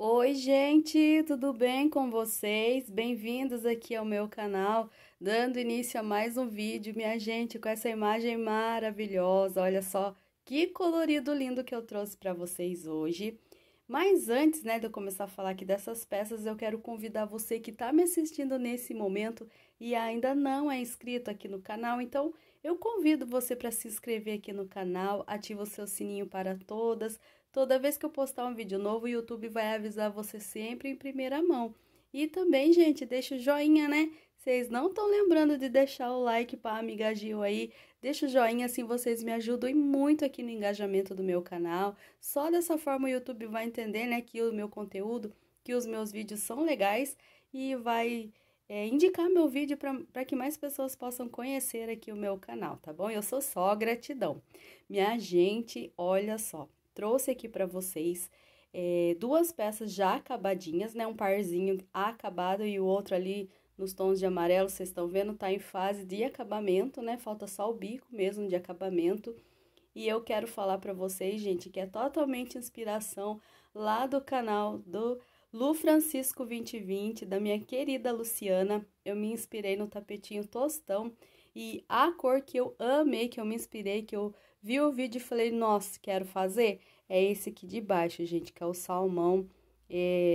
Oi, gente, tudo bem com vocês? Bem-vindos aqui ao meu canal, dando início a mais um vídeo, minha gente, com essa imagem maravilhosa. Olha só que colorido lindo que eu trouxe para vocês hoje. Mas antes, né, de eu começar a falar aqui dessas peças, eu quero convidar você que está me assistindo nesse momento e ainda não é inscrito aqui no canal, então eu convido você para se inscrever aqui no canal, ativa o seu sininho para todas, Toda vez que eu postar um vídeo novo, o YouTube vai avisar você sempre em primeira mão. E também, gente, deixa o joinha, né? Vocês não estão lembrando de deixar o like para a amiga Gil aí? Deixa o joinha, assim vocês me ajudam muito aqui no engajamento do meu canal. Só dessa forma o YouTube vai entender, né, que o meu conteúdo, que os meus vídeos são legais e vai é, indicar meu vídeo para que mais pessoas possam conhecer aqui o meu canal, tá bom? Eu sou só gratidão. Minha gente, olha só trouxe aqui para vocês é, duas peças já acabadinhas, né? Um parzinho acabado e o outro ali nos tons de amarelo, vocês estão vendo, tá em fase de acabamento, né? Falta só o bico mesmo de acabamento. E eu quero falar para vocês, gente, que é totalmente inspiração lá do canal do Lu Francisco 2020, da minha querida Luciana. Eu me inspirei no tapetinho tostão e a cor que eu amei, que eu me inspirei, que eu vi o vídeo e falei, nossa, quero fazer, é esse aqui de baixo, gente, que é o salmão.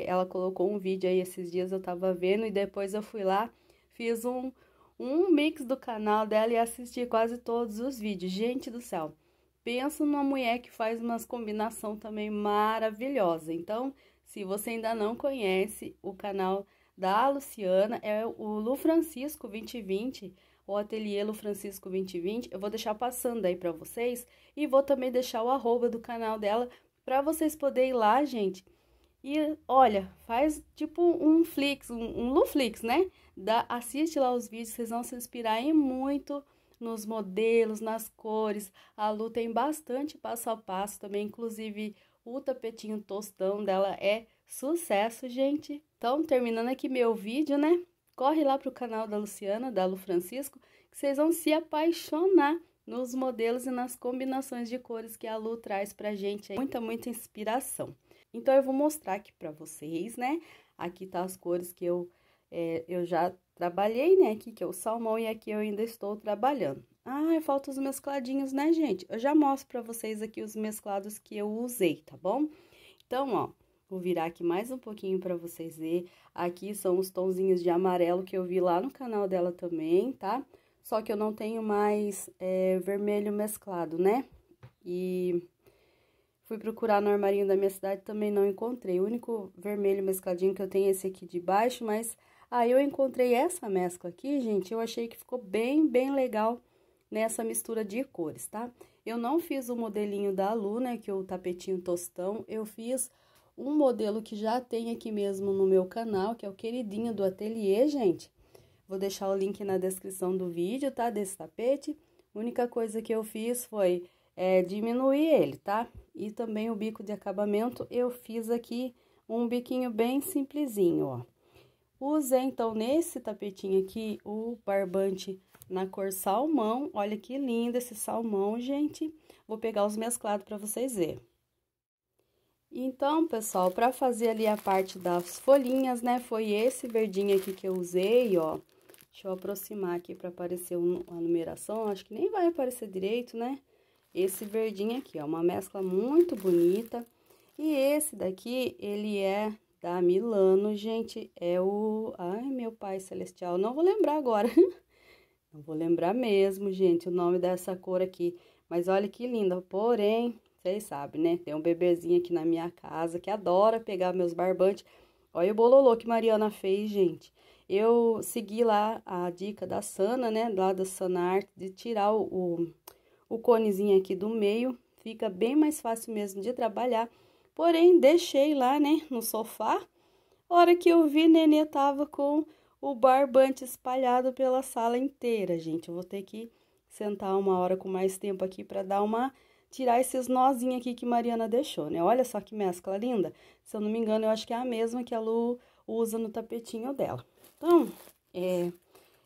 Ela colocou um vídeo aí esses dias, eu tava vendo, e depois eu fui lá, fiz um, um mix do canal dela e assisti quase todos os vídeos. Gente do céu, pensa numa mulher que faz umas combinação também maravilhosa. Então, se você ainda não conhece o canal da Luciana, é o Lu Francisco 2020, o Ateliê Francisco 2020. Eu vou deixar passando aí para vocês e vou também deixar o arroba do canal dela para vocês poderem ir lá, gente. E olha, faz tipo um Flix, um, um Luflix, né? Dá, assiste lá os vídeos, vocês vão se inspirar em muito nos modelos, nas cores. A Lu tem bastante passo a passo também, inclusive o tapetinho tostão dela é sucesso, gente. Então, terminando aqui meu vídeo, né? Corre lá para o canal da Luciana, da Lu Francisco, que vocês vão se apaixonar nos modelos e nas combinações de cores que a Lu traz pra gente. Muita, muita inspiração. Então, eu vou mostrar aqui pra vocês, né? Aqui tá as cores que eu, é, eu já trabalhei, né? Aqui que é o salmão e aqui eu ainda estou trabalhando. Ah, falta os mescladinhos, né, gente? Eu já mostro pra vocês aqui os mesclados que eu usei, tá bom? Então, ó, Vou virar aqui mais um pouquinho para vocês verem. Aqui são os tonzinhos de amarelo que eu vi lá no canal dela também, tá? Só que eu não tenho mais é, vermelho mesclado, né? E fui procurar no armarinho da minha cidade, também não encontrei. O único vermelho mescladinho que eu tenho é esse aqui de baixo, mas aí eu encontrei essa mescla aqui, gente, eu achei que ficou bem, bem legal nessa mistura de cores, tá? Eu não fiz o modelinho da Lu, né, que é o tapetinho tostão, eu fiz um modelo que já tem aqui mesmo no meu canal, que é o queridinho do ateliê, gente. Vou deixar o link na descrição do vídeo, tá? Desse tapete. A única coisa que eu fiz foi é, diminuir ele, tá? E também o bico de acabamento, eu fiz aqui um biquinho bem simplesinho, ó. Usei, então, nesse tapetinho aqui, o barbante na cor salmão. Olha que lindo esse salmão, gente. Vou pegar os mesclados para vocês verem. Então, pessoal, para fazer ali a parte das folhinhas, né, foi esse verdinho aqui que eu usei, ó. Deixa eu aproximar aqui para aparecer a numeração, acho que nem vai aparecer direito, né? Esse verdinho aqui, ó, uma mescla muito bonita. E esse daqui, ele é da Milano, gente, é o... Ai, meu pai celestial, não vou lembrar agora. não vou lembrar mesmo, gente, o nome dessa cor aqui. Mas olha que linda, porém, vocês sabem, né? Tem um bebezinho aqui na minha casa que adora pegar meus barbantes. Olha o bololô que Mariana fez, gente. Eu segui lá a dica da Sana, né? Lá da Sanart, de tirar o, o, o conezinho aqui do meio. Fica bem mais fácil mesmo de trabalhar. Porém, deixei lá, né? No sofá. Hora que eu vi, Nenê tava com o barbante espalhado pela sala inteira, gente. Eu vou ter que sentar uma hora com mais tempo aqui para dar uma tirar esses nozinhos aqui que Mariana deixou, né? Olha só que mescla linda. Se eu não me engano, eu acho que é a mesma que a Lu usa no tapetinho dela. Então, é,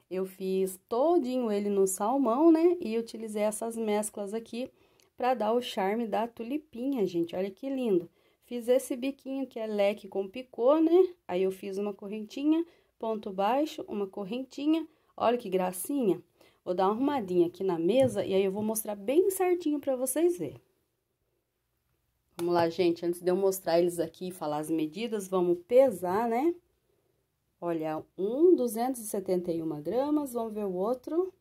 eu fiz todinho ele no salmão, né? E utilizei essas mesclas aqui para dar o charme da tulipinha, gente. Olha que lindo. Fiz esse biquinho que é leque com picô, né? Aí eu fiz uma correntinha, ponto baixo, uma correntinha. Olha que gracinha. Vou dar uma arrumadinha aqui na mesa e aí eu vou mostrar bem certinho pra vocês verem. Vamos lá, gente, antes de eu mostrar eles aqui e falar as medidas, vamos pesar, né? Olha, um 271 gramas, vamos ver o outro.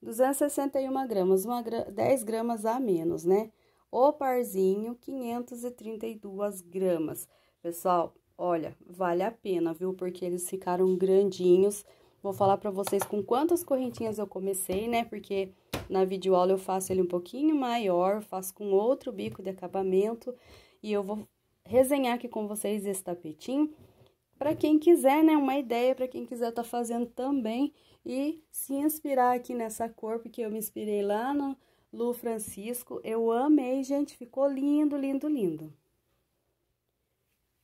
261 gramas, uma, 10 gramas a menos, né? O parzinho, 532 gramas. Pessoal, olha, vale a pena, viu? Porque eles ficaram grandinhos. Vou falar pra vocês com quantas correntinhas eu comecei, né? Porque na videoaula eu faço ele um pouquinho maior, faço com outro bico de acabamento. E eu vou resenhar aqui com vocês esse tapetinho. Para quem quiser, né? Uma ideia para quem quiser tá fazendo também. E se inspirar aqui nessa cor, porque eu me inspirei lá no Lu Francisco. Eu amei, gente. Ficou lindo, lindo, lindo.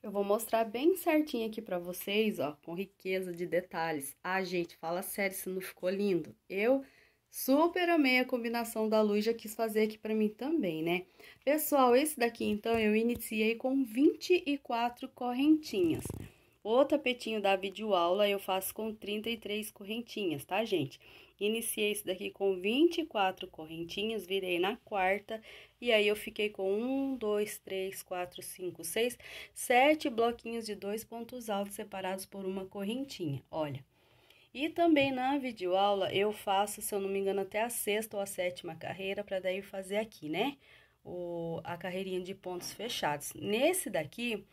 Eu vou mostrar bem certinho aqui pra vocês, ó, com riqueza de detalhes. Ah, gente, fala sério se não ficou lindo. Eu super amei a combinação da luz, já quis fazer aqui pra mim também, né? Pessoal, esse daqui, então, eu iniciei com 24 correntinhas. O tapetinho da videoaula eu faço com 33 correntinhas, tá, gente? Iniciei esse daqui com 24 correntinhas, virei na quarta, e aí eu fiquei com um, dois, três, quatro, cinco, seis, sete bloquinhos de dois pontos altos separados por uma correntinha, olha. E também na videoaula eu faço, se eu não me engano, até a sexta ou a sétima carreira, para daí fazer aqui, né? O, a carreirinha de pontos fechados. Nesse daqui,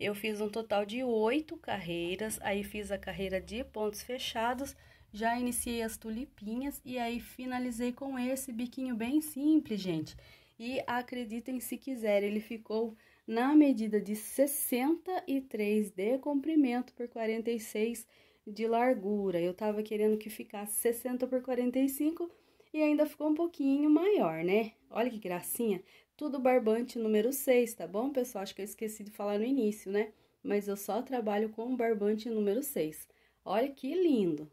eu fiz um total de oito carreiras, aí fiz a carreira de pontos fechados, já iniciei as tulipinhas e aí finalizei com esse biquinho bem simples, gente. E acreditem se quiser, ele ficou na medida de 63 de comprimento por 46 de largura. Eu tava querendo que ficasse 60 por 45 e ainda ficou um pouquinho maior, né? Olha que gracinha. Tudo barbante número 6, tá bom, pessoal? Acho que eu esqueci de falar no início, né? Mas eu só trabalho com barbante número 6. Olha que lindo.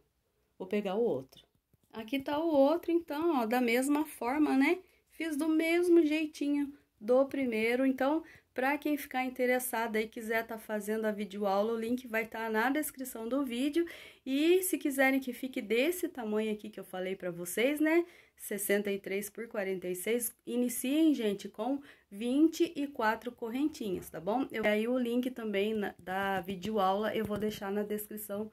Vou pegar o outro. Aqui tá o outro, então, ó, da mesma forma, né? Fiz do mesmo jeitinho do primeiro. Então, para quem ficar interessado e quiser estar tá fazendo a videoaula, o link vai estar tá na descrição do vídeo. E se quiserem que fique desse tamanho aqui que eu falei para vocês, né? 63 por 46, iniciem, gente, com 24 correntinhas, tá bom? Eu, aí o link também na, da videoaula eu vou deixar na descrição do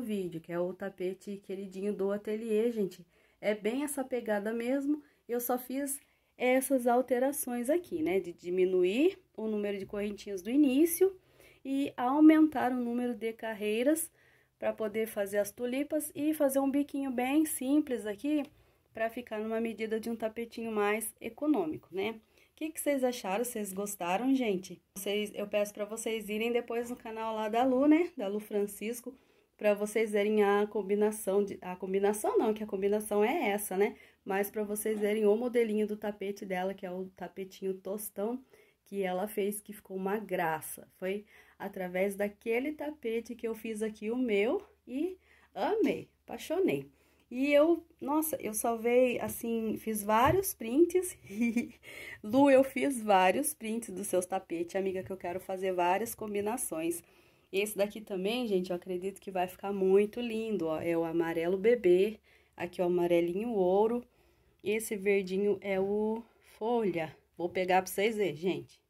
vídeo, que é o tapete queridinho do ateliê, gente. É bem essa pegada mesmo, eu só fiz essas alterações aqui, né? De diminuir o número de correntinhas do início e aumentar o número de carreiras para poder fazer as tulipas e fazer um biquinho bem simples aqui para ficar numa medida de um tapetinho mais econômico, né? O que, que vocês acharam? Vocês gostaram, gente? Vocês, eu peço para vocês irem depois no canal lá da Lu, né? Da Lu Francisco, para vocês verem a combinação de a combinação não, que a combinação é essa, né? Mas para vocês verem o modelinho do tapete dela, que é o tapetinho tostão que ela fez que ficou uma graça. Foi através daquele tapete que eu fiz aqui o meu e amei, apaixonei. E eu, nossa, eu salvei, assim, fiz vários prints. Lu, eu fiz vários prints dos seus tapetes, amiga, que eu quero fazer várias combinações. Esse daqui também, gente, eu acredito que vai ficar muito lindo, ó. É o amarelo bebê, aqui o amarelinho ouro. Esse verdinho é o folha. Vou pegar pra vocês verem, gente.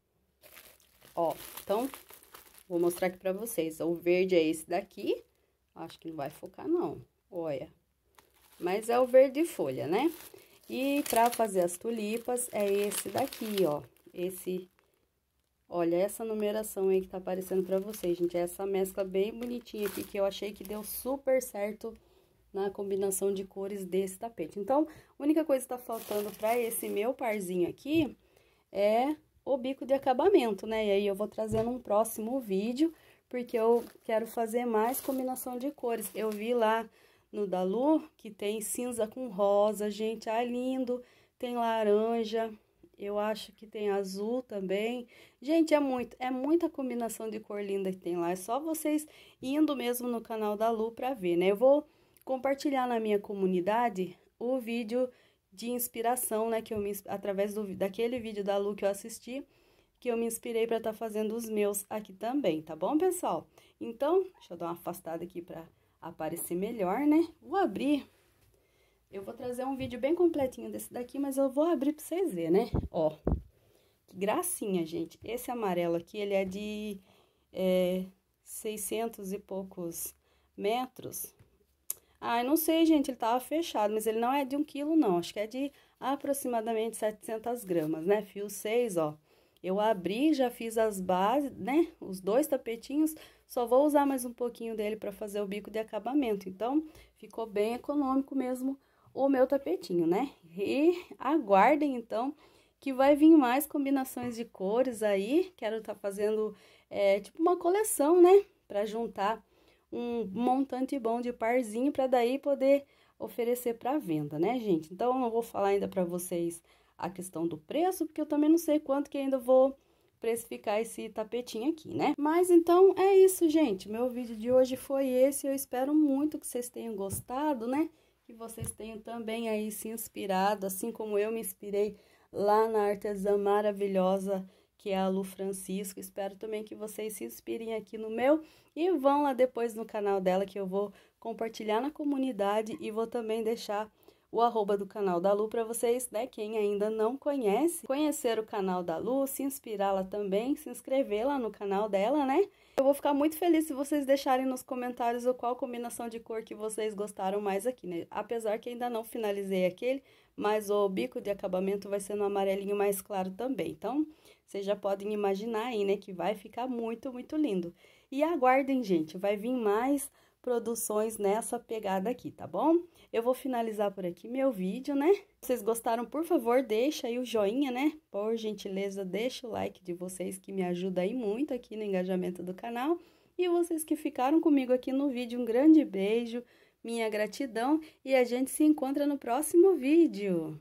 Ó, então, vou mostrar aqui pra vocês. O verde é esse daqui. Acho que não vai focar, não. Olha. Mas é o verde folha, né? E pra fazer as tulipas é esse daqui, ó. Esse Olha, essa numeração aí que tá aparecendo pra vocês, gente. Essa mescla bem bonitinha aqui, que eu achei que deu super certo na combinação de cores desse tapete. Então, a única coisa que tá faltando pra esse meu parzinho aqui é o bico de acabamento, né? E aí, eu vou trazer num próximo vídeo, porque eu quero fazer mais combinação de cores. Eu vi lá no Dalu que tem cinza com rosa, gente, ah, lindo. Tem laranja, eu acho que tem azul também. Gente, é muito, é muita combinação de cor linda que tem lá. É só vocês indo mesmo no canal da Lu para ver, né? Eu vou compartilhar na minha comunidade o vídeo de inspiração, né, que eu me através do daquele vídeo da Lu que eu assisti, que eu me inspirei para estar tá fazendo os meus aqui também, tá bom, pessoal? Então, deixa eu dar uma afastada aqui para aparecer melhor, né? Vou abrir. Eu vou trazer um vídeo bem completinho desse daqui, mas eu vou abrir para vocês verem, né? Ó, que gracinha, gente. Esse amarelo aqui, ele é de é, 600 e poucos metros. Ah, não sei, gente, ele tava fechado, mas ele não é de um quilo, não. Acho que é de aproximadamente 700 gramas, né? Fio 6, ó. Eu abri, já fiz as bases, né? Os dois tapetinhos, só vou usar mais um pouquinho dele para fazer o bico de acabamento. Então, ficou bem econômico mesmo o meu tapetinho, né? E aguardem, então, que vai vir mais combinações de cores aí. Quero estar tá fazendo, é, tipo, uma coleção, né? Para juntar um montante bom de parzinho para daí poder oferecer para venda, né, gente? Então, eu não vou falar ainda para vocês a questão do preço, porque eu também não sei quanto que ainda vou precificar esse tapetinho aqui, né? Mas então é isso, gente. Meu vídeo de hoje foi esse. Eu espero muito que vocês tenham gostado, né? Que vocês tenham também aí se inspirado, assim como eu me inspirei lá na artesã maravilhosa que é a Lu Francisco. Espero também que vocês se inspirem aqui no meu e vão lá depois no canal dela que eu vou compartilhar na comunidade e vou também deixar o arroba do canal da Lu para vocês, né, quem ainda não conhece, conhecer o canal da Lu, se inspirá-la também, se inscrever lá no canal dela, né? Eu vou ficar muito feliz se vocês deixarem nos comentários o qual combinação de cor que vocês gostaram mais aqui, né? Apesar que ainda não finalizei aquele, mas o bico de acabamento vai ser no amarelinho mais claro também. Então, vocês já podem imaginar aí, né, que vai ficar muito, muito lindo. E aguardem, gente, vai vir mais produções nessa pegada aqui, tá bom? Eu vou finalizar por aqui meu vídeo, né? Se vocês gostaram, por favor, deixa aí o joinha, né? Por gentileza, deixa o like de vocês que me ajuda aí muito aqui no engajamento do canal. E vocês que ficaram comigo aqui no vídeo, um grande beijo, minha gratidão e a gente se encontra no próximo vídeo.